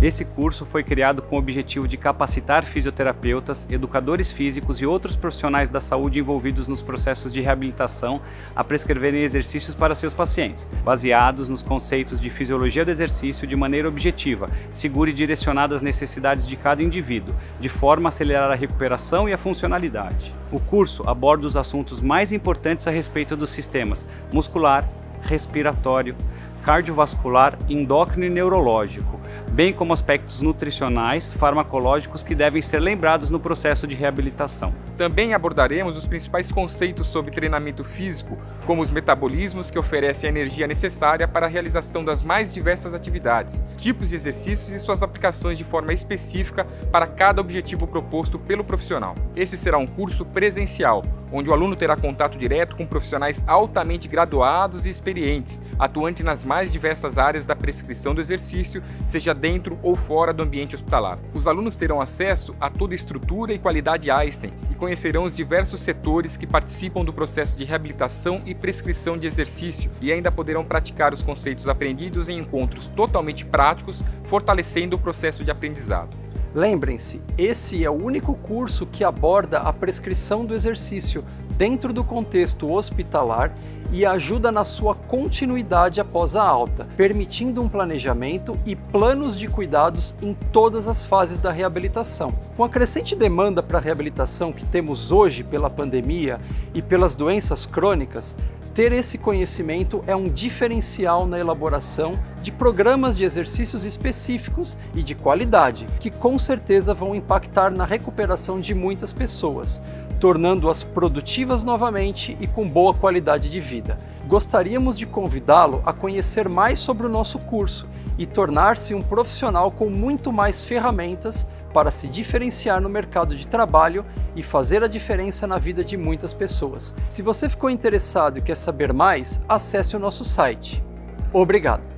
Esse curso foi criado com o objetivo de capacitar fisioterapeutas, educadores físicos e outros profissionais da saúde envolvidos nos processos de reabilitação a prescreverem exercícios para seus pacientes, baseados nos conceitos de fisiologia do exercício de maneira objetiva, segura e direcionada às necessidades de cada indivíduo, de forma a acelerar a recuperação e a funcionalidade. O curso aborda os assuntos mais importantes a respeito dos sistemas muscular, respiratório, cardiovascular, endócrino e neurológico, bem como aspectos nutricionais, farmacológicos que devem ser lembrados no processo de reabilitação. Também abordaremos os principais conceitos sobre treinamento físico, como os metabolismos que oferecem a energia necessária para a realização das mais diversas atividades, tipos de exercícios e suas aplicações de forma específica para cada objetivo proposto pelo profissional. Esse será um curso presencial, onde o aluno terá contato direto com profissionais altamente graduados e experientes, atuantes nas mais diversas áreas da prescrição do exercício, seja dentro ou fora do ambiente hospitalar. Os alunos terão acesso a toda a estrutura e qualidade Einstein e conhecerão os diversos setores que participam do processo de reabilitação e prescrição de exercício e ainda poderão praticar os conceitos aprendidos em encontros totalmente práticos, fortalecendo o processo de aprendizado. Lembrem-se, esse é o único curso que aborda a prescrição do exercício dentro do contexto hospitalar e ajuda na sua continuidade após a alta, permitindo um planejamento e planos de cuidados em todas as fases da reabilitação. Com a crescente demanda para a reabilitação que temos hoje pela pandemia e pelas doenças crônicas, ter esse conhecimento é um diferencial na elaboração de programas de exercícios específicos e de qualidade, que com certeza vão impactar na recuperação de muitas pessoas, tornando-as produtivas novamente e com boa qualidade de vida. Gostaríamos de convidá-lo a conhecer mais sobre o nosso curso e tornar-se um profissional com muito mais ferramentas para se diferenciar no mercado de trabalho e fazer a diferença na vida de muitas pessoas. Se você ficou interessado e quer saber mais, acesse o nosso site. Obrigado!